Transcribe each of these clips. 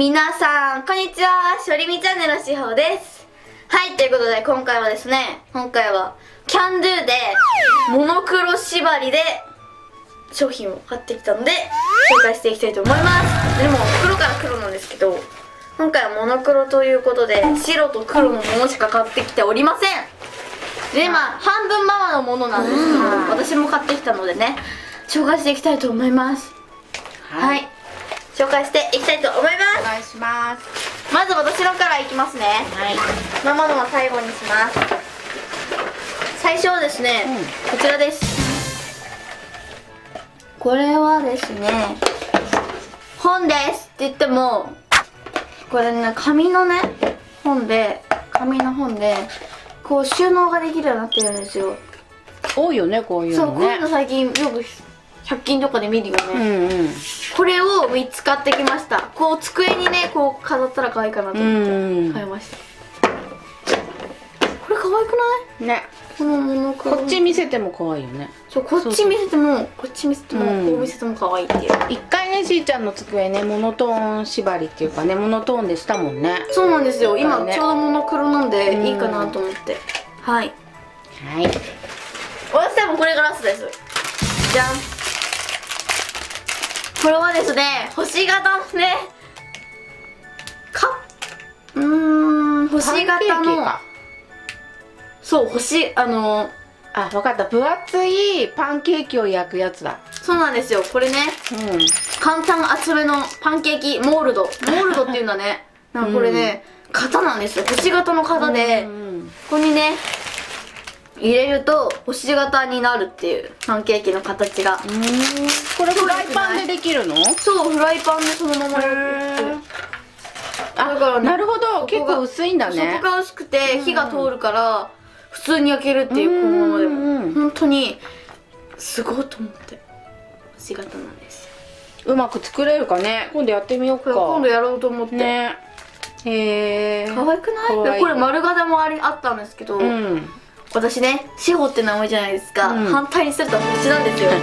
皆さんこんにちは。しょりみチャンネルのしほです。はいということで今回はですね今回はキャンドゥでモノクロ縛りで商品を買ってきたので紹介していきたいと思います。でも黒から黒なんですけど今回はモノクロということで白と黒のものしか買ってきておりません。でまあ半分ママのものなんです。けど私も買ってきたのでね紹介していきたいと思います。はい、はい紹介していきたいと思います。お願いします。まず私のからいきますね。はい。ママのは最後にします。最初はですね、うん。こちらです。これはですね本ですって言ってもこれね紙のね本で紙の本でこう収納ができるようになってるんですよ。多いよねこういうそうのねこういうの最近よく100均とかで見るようね、んうん。これを3つ買ってきました。こう机にねこう飾ったら可愛いかなと思ってうん買いました。これ可愛くない？ね。このモノクロ。こっち見せても可愛いよね。そうこっち見せてもこっち見せても、うん。こう見せても可愛いっていう。一回ねしーちゃんの机ねモノトーン縛りっていうかねモノトーンでしたもんね。そうなんですよ。ね。ちょうどモノクロなんうんでいいかなと思って。はい。はい。私多分これがラストです。じゃんこれはですね星型のねかうーん星型のかそう星あのあ分かった。分厚いパンケーキを焼くやつだ。そうなんですよ。これねうん。簡単厚めのパンケーキモールド。モールドっていうんだね。なんかこれね、型なんですよ。星型の型で、うんうん。ここにね入れると星型になるっていうパンケーキの形が。うーん。これフライパンでできるの？そうフライパンでそのままやって。だからねなるほど。結構薄いんだね。底が薄くて火が通るから普通に焼けるっていうこのままでうんうんうん。本当にすごいと思って。星型なんです。うまく作れるかね。今度やってみようこかれ今度やろうと思って、ね。へえ可愛くない？これ丸型もありあったんですけど、うん私ね志保って名前じゃないですか、うん。反対にすると星なんですよ。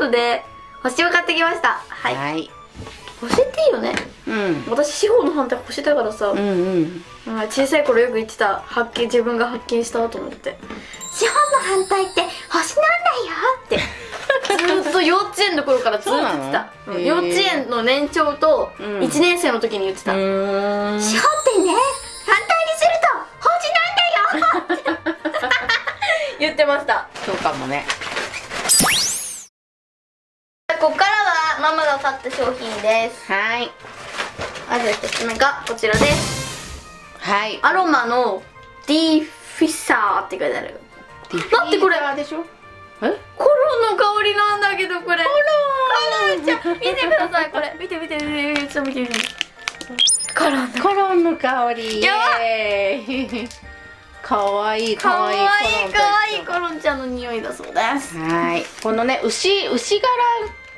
なので星を買ってきました。はい、はい。星っていいよね。うん。私志保の反対星だからさ、うんうん。うん小さい頃よく言ってた。発見自分が発見したと思って。資本の反対って星なんだよ。って。ずっと幼稚園の頃からずっと言ってた。幼稚園の年長とうん。1年生の時に言ってた、うー。ん資本ってねってました。そうかもね。ここからはママが買った商品です。はい。まず1つ目がこちらです。はい。アロマのディーフィッサーって書いてある。待ってこれでしょ？え？コロの香りなんだけどこれ。コロコロじゃ 見てくださいこれ。見て見て見てちょっと見て見て。コロンコロンの香り。やばかわいいかかわいわいいいかわいいコロンちゃんの匂いだそうです。はい。このね牛牛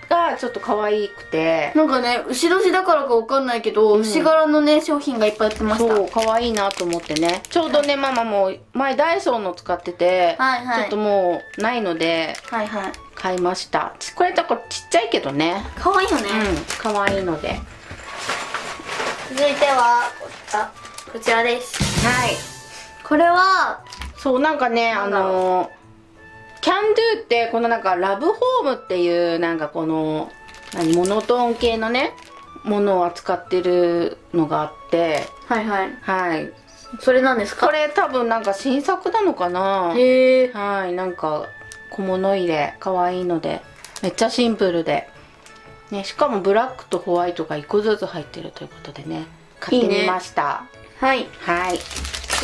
柄がちょっと可愛くて。なんかね牛年だからかわかんないけど、うん。牛柄のね商品がいっぱい売ってました。そう可愛いなと思ってね。ちょうどねママも前ダイソーの使ってて、はいはい。ちょっともうないのではいはい。買いました。これちょっとちっちゃいけどね。かわいいよね、うん可愛いので。続いてはあこちらです。はいこれはそうなんかねあのキャンドゥってこのなんかラブホームっていうなんかこの何モノトーン系のねものを扱ってるのがあってはいはい。はい。それなんですか？これ多分なんか新作なのかな？へえ。はいなんか小物入れ可愛いのでめっちゃシンプルで。ねしかもブラックとホワイトが1個ずつ入ってるということでね買ってみました。はい。はい。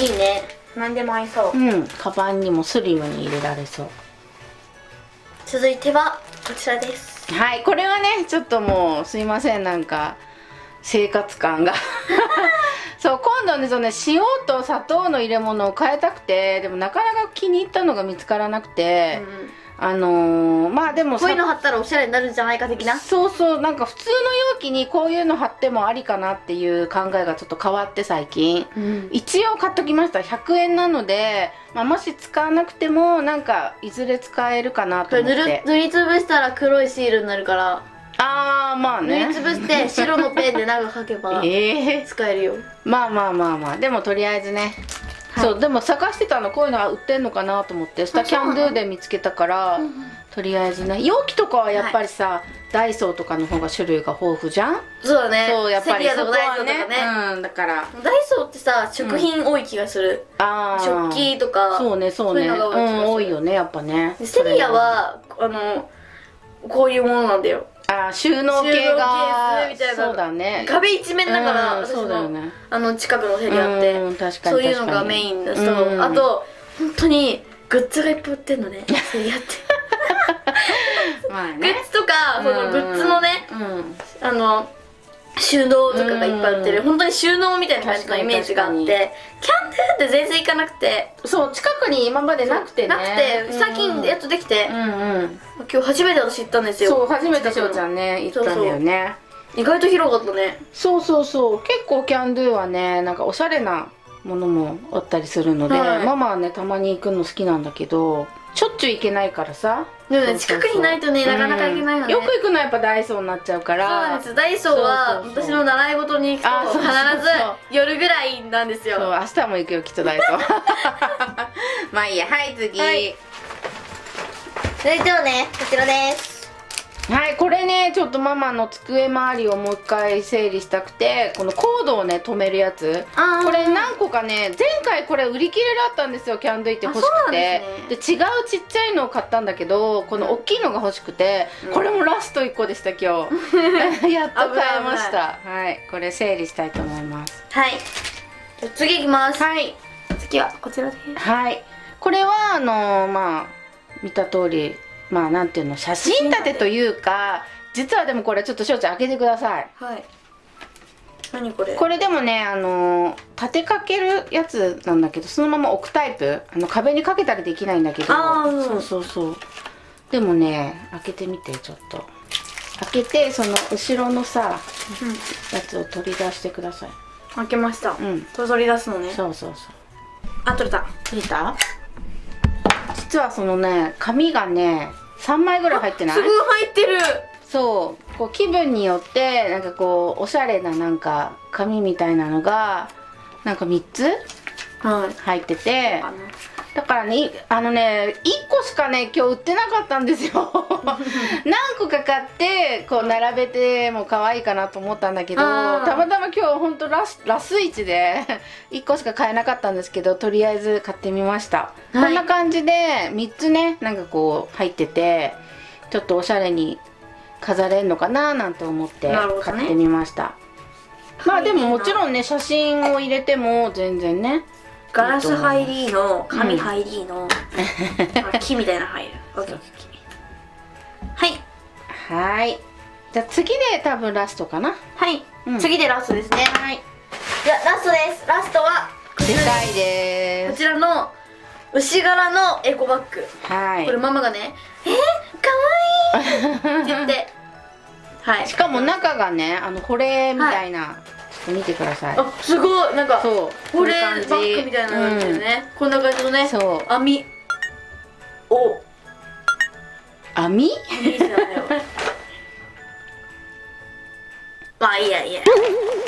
いいね何でも合いそう。うん。カバンにもスリムに入れられそう。続いてはこちらです。はいこれはねちょっともうすいません。なんか生活感が。そう今度ねそのね塩と砂糖の入れ物を変えたくてでもなかなか気に入ったのが見つからなくて、あのー、まあでもこういうのさ貼ったらおしゃれになるんじゃないか的な？そうそうなんか普通の容器にこういうの貼ってもありかなっていう考えがちょっと変わって最近。うん。一応買っときました。100円なので、まあ、もし使わなくてもなんかいずれ使えるかなこと思って。塗りつぶしたら黒いシールになるから。ああまあ塗りねつぶして白のペンで長く描けば ええ使えるよ。まあまあまあまあ。でもとりあえずね、はい。そうでも探してたのこういうのは売ってんのかなと思ってそしたらキャンドゥで見つけたから、とりあえずね容器とかはやっぱりさ、ダイソーとかの方が種類が豊富じゃん？そうだね。そうやっぱりそこねはうんだから。ダイソーってさ食品多い気がする、ああ食器とか。そうねそうね。そういうのが多いうん多いよねやっぱね。でセリアはあのこういうものなんだよあー収納系がみたいな。そうだね。壁一面だから、うんね。あの近くのセリアって、そういうのがメインだと、うん。あと本当にグッズがいっぱい売ってんのね。セリアって。まあグッねズとか、そのグッズのねうん。あの収納とかがいっぱい売ってる、うん。本当に収納みたいな感じのイメージがあってキャン確ドゥって全然行かなくて。そう近くに今までなくてね。なくて最近やっとできて。う、んうん。今日初めて私行ったんですよ。そう初めてしおちゃんね行ったんだよね。意外と広かったね。そうそうそう。結構キャンドゥはねなんかおしゃれなものもあったりするので、はい。ママはねたまに行くの好きなんだけどしょっちゅう行けないからさ。でもね近くにないとねなかなか行けないよね。うんよく行くのはやっぱダイソーになっちゃうかそうなんらです。ダイソーは私の習い事に行くと必ず夜ぐらいなんですそうよ明日も行くよきっとダイソー まあいいや。はい次。ははいい、続いてはねこちらですこれねちょっとママの机周りをもう一回整理したくてこのコードをね止めるやつ。これ何個かね前回これ売り切れだったんですよキャンドゥイって欲しくて。あで,、違うちっちゃいのを買ったんだけどこの大きいのが欲しくて、うん。これもラスト1個でした今日。やっと買えました。はいこれ整理したいと思います。はい。じゃあ次いきます。はい。次はこちらです。はい。これはあのまあ見た通りまあなんていうの写真立てというか実はでもこれちょっとしおちゃん開けてください。はい。何これ？これでもねあの立てかけるやつなんだけどそのまま置くタイプ。あの壁にかけたりできないんだけど。あーうん。そうそうそう。でもね開けてみてちょっと。開けてその後ろのさうん。やつを取り出してください。開けました。うん。取り出すのね。そうそうそう。あ取れた。取れた？実はそのね紙がね3枚ぐらい入ってない？すごい入ってる。そう。こう気分によってなんかこうおしゃれななんか紙みたいなのがなんか3つはい。入っててあのだからねいあのね1個しかね今日売ってなかったんですよ。何個か買ってこう並べても可愛いかなと思ったんだけどたまたま今日ほんとラスラスイチで1個しか買えなかったんですけどとりあえず買ってみました、はい。こんな感じで3つねなんかこう入っててちょっとおしゃれに飾れるのかななんて思って買ってみました、まあでももちろんね写真を入れても全然ねガラス入りの紙入りの、あ木みたいなの入る。はい。はい。じゃあ次で多分ラストかな。はい、うん。次でラストですね。はい。じゃあラストです。ラストはこちらでかいでこすちらの牛柄のエコバッグ。はい。これママがね「えー、かわいい!」って言って。はい。しかも中がねあの保冷みたいな、ちょっと見てください。あすごい。なんかそう。これバッグみたいなのなんてるね、こんな感じのねそう。網。お。網？まあいいやいいや。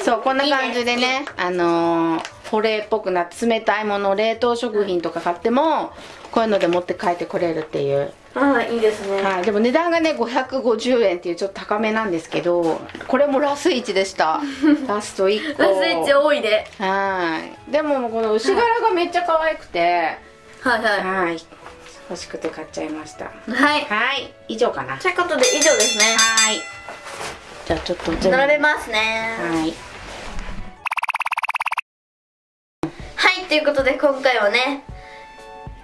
そうこんな感じでね。あのー保冷っぽくな冷たいもの冷凍食品とか買ってもこういうので持って帰ってこれるっていう、ああいいですね。はい、でも値段がね550円っていうちょっと高めなんですけどこれもラス1でした。ラスト1個。ラスイッチ多いではい。でもこの牛柄がめっちゃ可愛くて。はいははい。欲しくて買っちゃいました。いはい。はい。以上かな。ということで以上ですね。はい。じゃあちょっと並べますね。はい。はい。ということで今回はね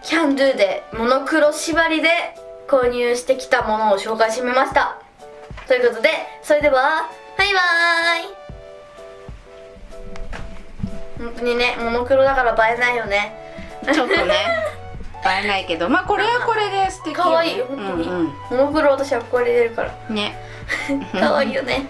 キャンドゥでモノクロ縛りで購入してきたものを紹介してみました。ということでそれではバイバーイ。本当にねモノクロだから映えないよね。ちょっとね 映えないけどまあこれはこれで素敵よ、ね、可愛いよ本当に、うんモノクロ私はこれ入れるから。うん、ね。可愛いよね